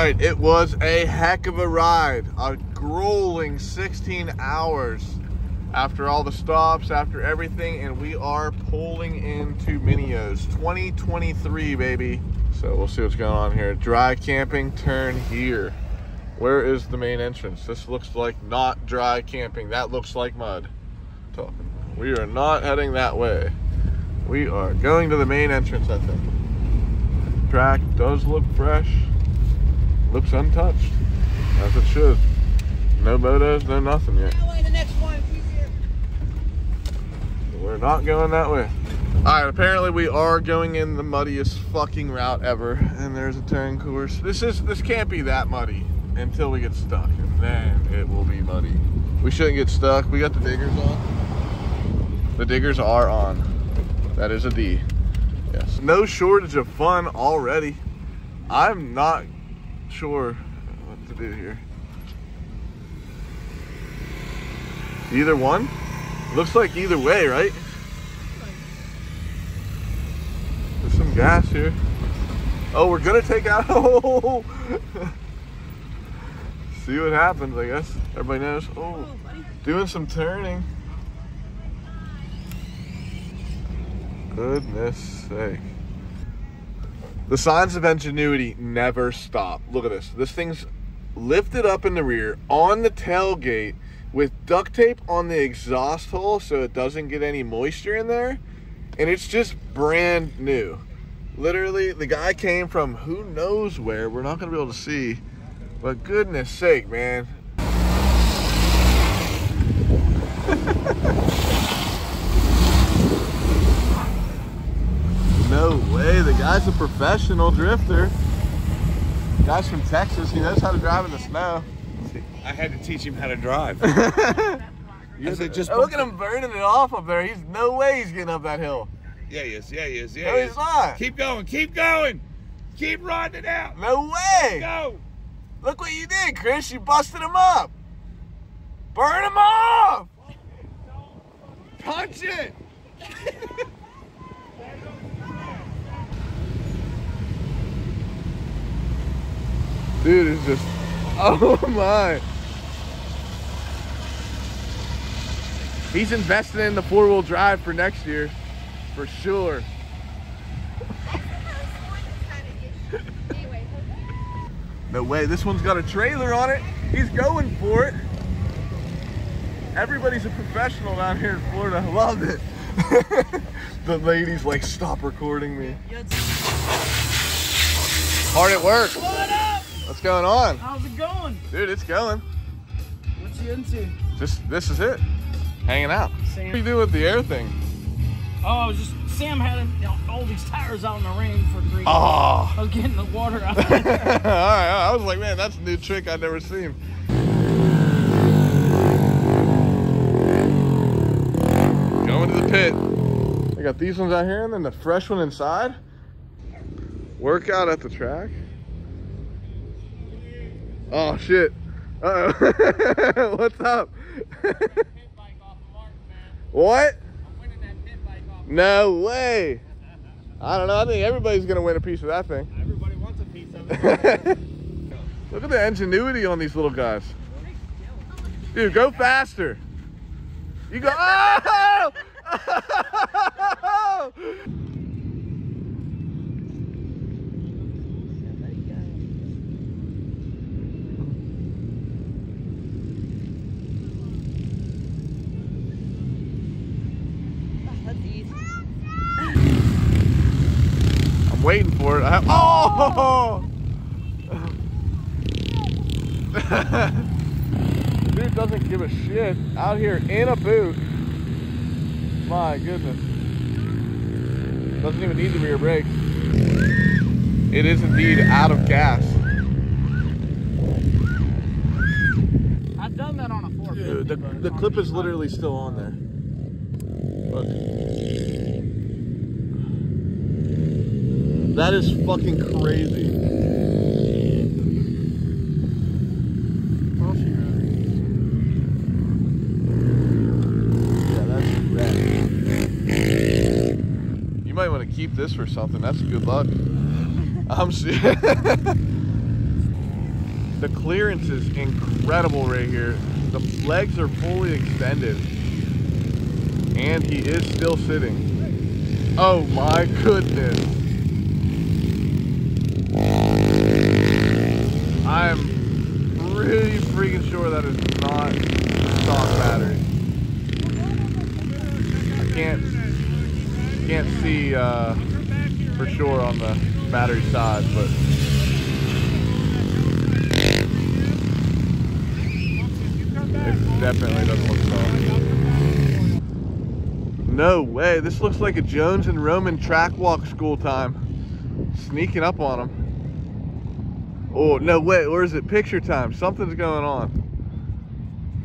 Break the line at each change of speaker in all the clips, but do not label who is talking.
right, it was a heck of a ride. A grueling 16 hours after all the stops, after everything, and we are pulling into Minios 2023, baby. So we'll see what's going on here. Dry camping, turn here. Where is the main entrance? This looks like not dry camping. That looks like mud. So we are not heading that way. We are going to the main entrance, I think. Track does look fresh. Looks untouched, as it should. No motos, no nothing yet.
The next one.
We're not going that way. All right, apparently we are going in the muddiest fucking route ever, and there's a turn course. This is this can't be that muddy until we get stuck, and then it will be muddy. We shouldn't get stuck. We got the diggers on. The diggers are on. That is a D. Yes. No shortage of fun already. I'm not sure what to do here. Either one? Looks like either way, right? There's some gas here. Oh, we're gonna take out. Oh, see what happens. I guess everybody knows. Oh, doing some turning. Goodness sake. The signs of ingenuity never stop. Look at this. This thing's lifted up in the rear on the tailgate with duct tape on the exhaust hole so it doesn't get any moisture in there. And it's just brand new. Literally, the guy came from who knows where. We're not going to be able to see. But goodness sake, man. No way. The guy's a professional drifter. Guy's from Texas. He knows how to drive in the snow.
I had to teach him how to drive.
I
said, just-
Oh, look at him burning it off up there. He's no way he's getting up that hill.
yeah, he is. Yeah, he is. Yeah,
No,
he
he's
is.
not.
Keep going. Keep going. Keep riding it out.
No way.
Go.
Look what you did, Chris. You busted him up. Burn him off.
Punch it.
Dude, it's just, oh my. He's investing in the four wheel drive for next year, for sure. No way, this one's got a trailer on it. He's going for it. Everybody's a professional down here in Florida. I loved it. the ladies like, stop recording me. Hard at work. What's going on?
How's it going?
Dude, it's going.
What you into?
Just this is it. Hanging out.
Sam.
What do you do with the air thing?
Oh, I was just Sam had you know, all these tires out in the rain for green.
Oh.
I was getting the water out.
All right, I was like, man, that's a new trick I've never seen. Going to the pit. I got these ones out here and then the fresh one inside. Workout at the track. Oh shit. Uh oh. What's up? what? No way. I don't know. I think everybody's gonna win a piece of that thing.
Everybody wants a piece of it.
Look at the ingenuity on these little guys. Dude, go faster. You go. Oh! I'm for it. I oh! Dude doesn't give a shit out here in a boot. My goodness. Doesn't even need the rear brakes. It is indeed out of gas.
I've done that on a 450.
Dude, the, the clip is literally still on there. Look. That is fucking crazy.
Well, she wrote.
Yeah, that's rad. You might want to keep this for something. That's good luck. I'm serious. The clearance is incredible right here. The legs are fully extended. And he is still sitting. Oh my goodness. I'm pretty freaking sure that is not stock battery. I can't can't see uh, for sure on the battery side, but it definitely doesn't look so. No way! This looks like a Jones and Roman track walk school time. Sneaking up on them. Oh no! Wait, where is it? Picture time. Something's going on.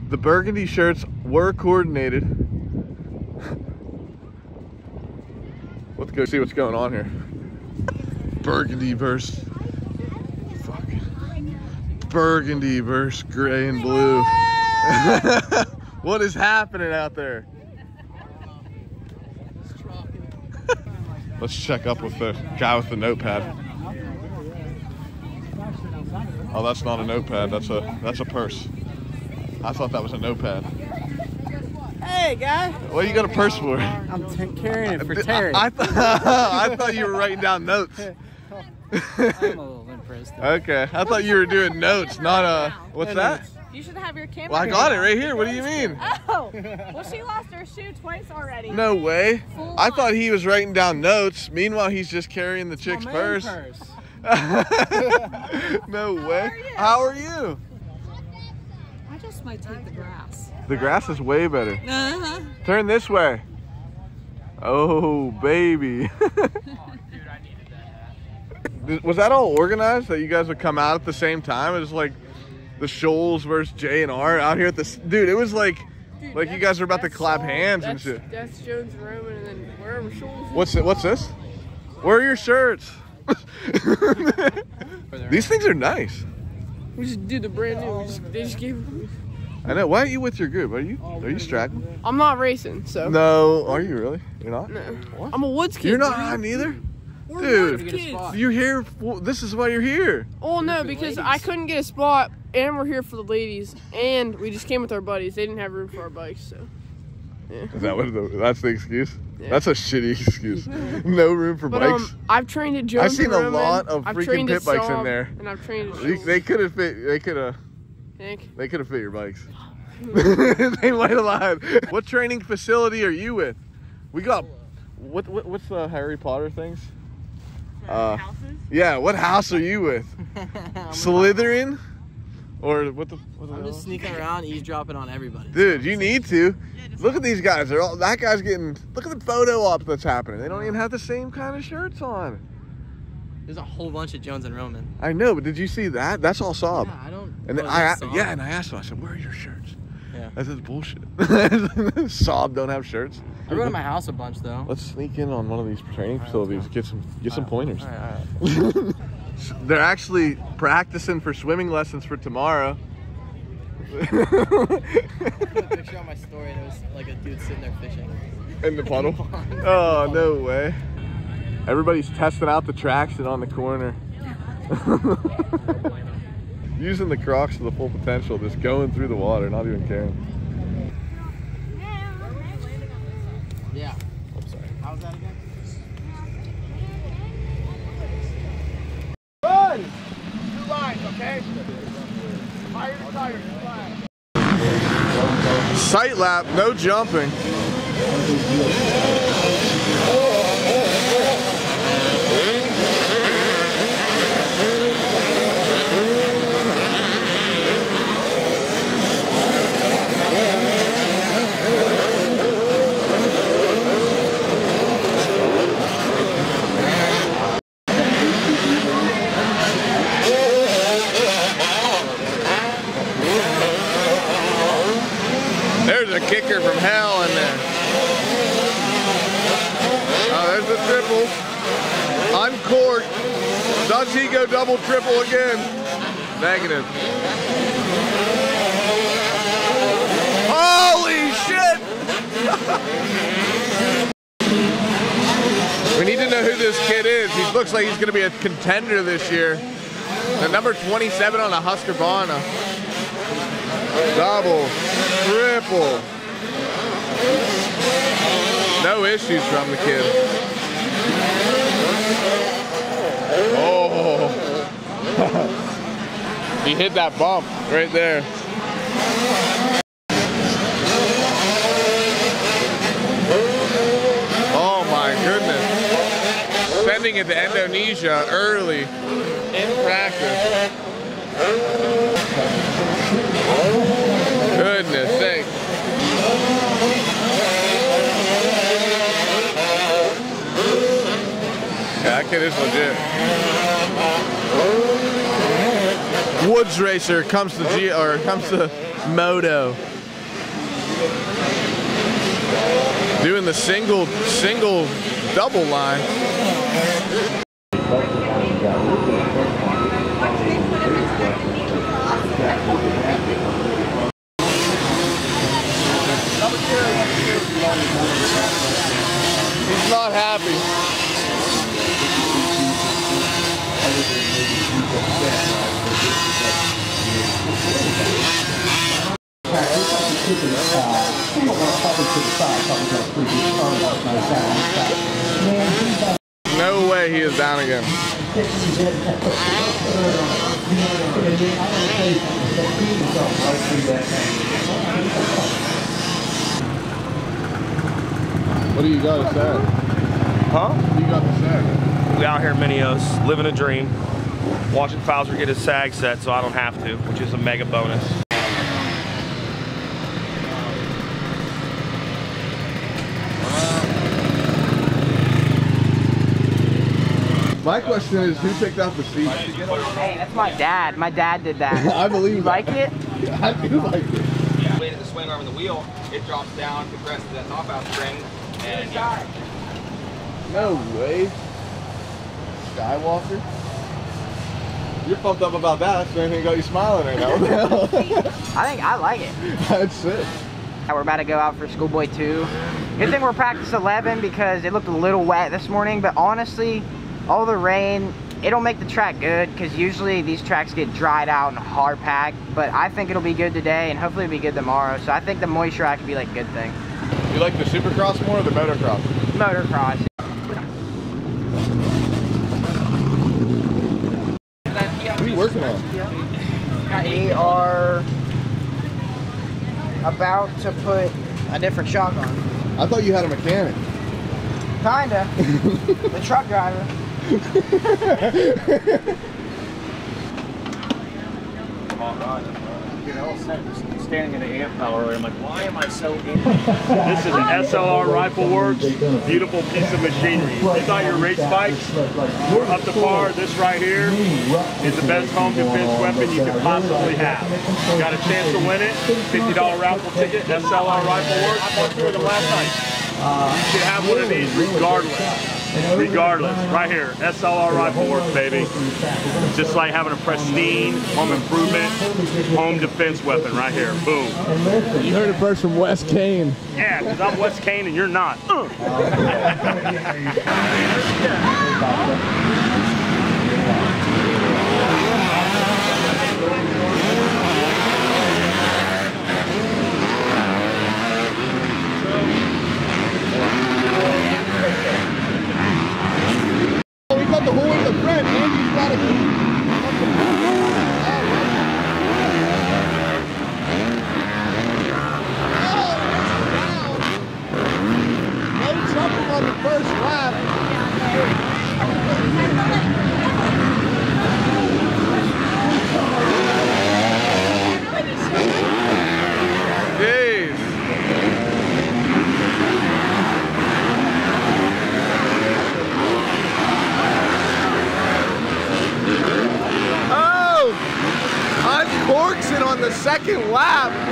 The burgundy shirts were coordinated. Let's go see what's going on here. Burgundy versus fuck. Burgundy versus gray and blue. what is happening out there? Let's check up with the guy with the notepad. Oh, that's not a notepad. That's a that's a purse. I thought that was a notepad.
Hey, guy.
What you got a purse for?
I'm t- carrying it for Terry.
I, th- I thought you were writing down notes.
I'm a little impressed.
Okay, I thought you were doing notes, not uh. What's that?
You should have your camera.
Well, I got it right here. What do you mean?
Oh, well, she lost her shoe twice already.
No way.
Full
I
on.
thought he was writing down notes. Meanwhile, he's just carrying the chick's purse.
purse.
no
How
way.
are?
How are you?
I just might take the grass.
The grass is way better.
Uh-huh.
Turn this way. Oh, baby. Was that all organized that you guys would come out at the same time? It was like the Shoals versus J and R out here at this. Dude, it was like like you guys were about to clap hands and shit.
That's Jones Roman, and then wherever Shoals.
What's it? What's this? Where are your shirts? These things are nice.
We just did the brand new. We just, they just gave.
I know. Why are you with your group? Are you oh, are you straggling?
I'm not racing, so.
No. Are you really? You're not.
No. I'm a Woods kid.
You're not
dude.
on either.
We're
Dude.
Woods kids.
You're here. For, this is why you're here.
Oh no, because I couldn't get a spot, and we're here for the ladies, and we just came with our buddies. They didn't have room for our bikes, so.
Is that what the, that's the excuse?
Yeah.
That's a shitty excuse. no room for
But
bikes.
um, I've trained at Jones.
I've seen a lot of
I've
freaking pit bikes in there.
And I've trained at
they, they could have fit. They could have.
Think.
They could have fit your bikes. they might have lied. What training facility are you with? We got. What, what what's the Harry Potter things? Uh,
houses?
yeah. What house are you with? Slytherin, or what the? What the
I'm just sneaking around, eavesdropping on everybody.
Dude, you need to. Look at these guys. They're all that guy's getting look at the photo op that's happening. They don't even have the same kind of shirts on.
There's a whole bunch of Jones and Roman.
I know, but did you see that? That's all Saab.
Yeah, I don't.
And then I yeah, and I asked him, I said, Where are your shirts?
Yeah.
That's just bullshit. Saab don't have shirts.
I rode at my house a bunch though.
Let's sneak in on one of these training facilities, get some get some pointers.
All right, all right.
They're actually practicing for swimming lessons for tomorrow.
I put a picture on my story and it was like a dude sitting there fishing.
In the puddle? pond. Oh, no way. Everybody's testing out the traction on the corner. Using the Crocs to the full potential, just going through the water, not even caring.
Yeah. I'm sorry. How's that again?
Sight lap, no jumping. Kicker from hell in there. Oh, there's the triple. Uncorked. Does he go double triple again? Negative. Holy shit! we need to know who this kid is. He looks like he's going to be a contender this year. The number 27 on a Husqvarna. Double, triple. No issues from the kid. Oh. he hit that bump right there. Oh my goodness. Sending it to Indonesia early in practice. Goodness sake. Yeah, that kid is legit. Woods Racer comes to G or comes to Moto. Doing the single single double line. He's not happy. No way he is down again. What do you got to say?
Huh?
What do you got to say?
We out here in Minios, living a dream. Watching Fowler get his SAG set so I don't have to, which is a mega bonus.
My question is, who picked out the seat?
Hey, that's my dad. My dad did that.
I believe
You
that.
like it?
I do like it.
Yeah. Weight of the swing arm of the wheel, it drops down, compresses that top out spring, and yeah.
No way. Skywalker? You're pumped up about that. That's the only thing got you smiling right now. What the hell?
I think I like it.
That's it.
We're about to go out for Schoolboy 2. Good thing we're practice 11 because it looked a little wet this morning, but honestly, all the rain, it'll make the track good because usually these tracks get dried out and hard packed, but I think it'll be good today and hopefully it'll be good tomorrow. So I think the moisture out could be like a good thing.
You like the supercross more or the motocross?
Motocross.
What are you working on?
We are about to put a different shock on.
I thought you had a mechanic.
Kinda. the truck driver.
Standing in the amp power, I'm like, why am I so this is an SLR Rifle Works, beautiful piece of machinery. You thought your race bikes were up to par, this right here is the best home defense weapon you could possibly have. Got a chance to win it, $50 raffle ticket, SLR Rifle Works. I went through them last night. You should have one of these regardless. Regardless, right here, SLR Rifle Works, baby. Just like having a pristine home improvement, home defense weapon right here. Boom.
You heard it first from Wes Kane.
Yeah, because I'm West Kane and you're not. Uh.
Oh, we got the hole in the front. Andy's got it. No trouble on the first lap. Jeez. Oh! I'm corksing on the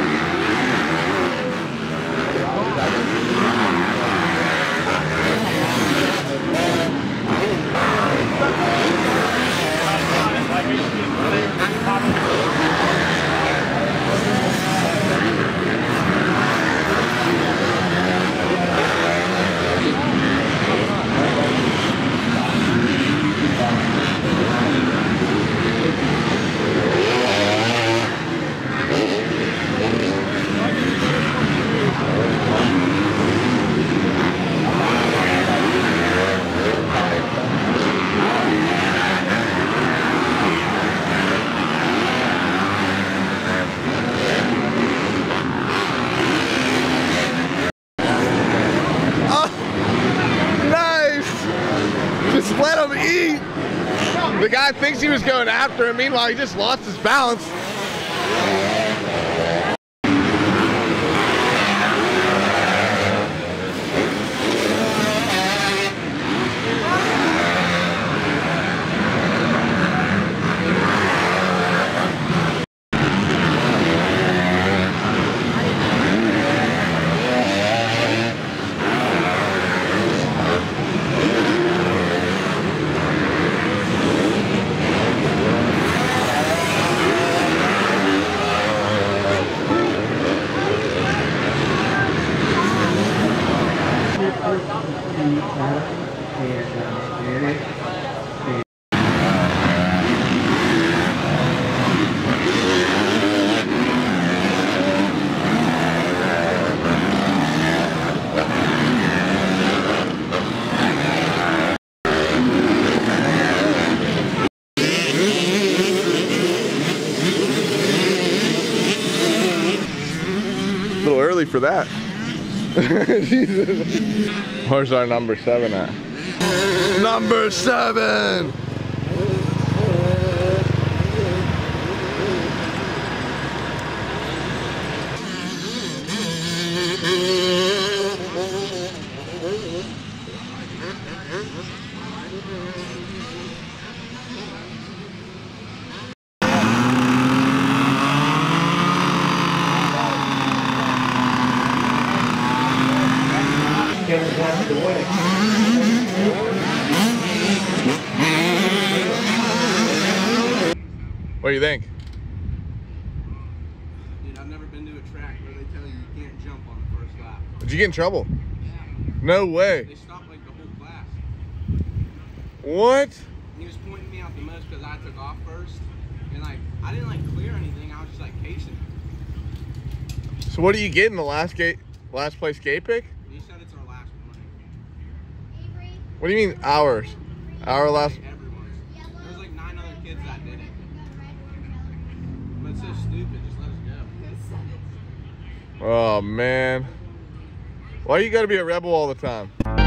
was going after him. Meanwhile, he just lost his balance. A little early for that. Where's our number seven at? Number seven! What do you think?
Dude, I've never been to a track where they tell you you can't jump on the first lap.
Did you get in trouble? No way.
They stopped like the whole class.
What?
He was pointing me out the most because I took off first. And like, I didn't like clear anything. I was just like pacing.
So what do you get in the last gate, last place gate pick?
He said it's our last one.
What do you mean ours? Our last.
Everyone's. There was like nine other kids that did it. But it's so stupid. Just let us go.
Oh man. Why you gotta be a rebel all the time?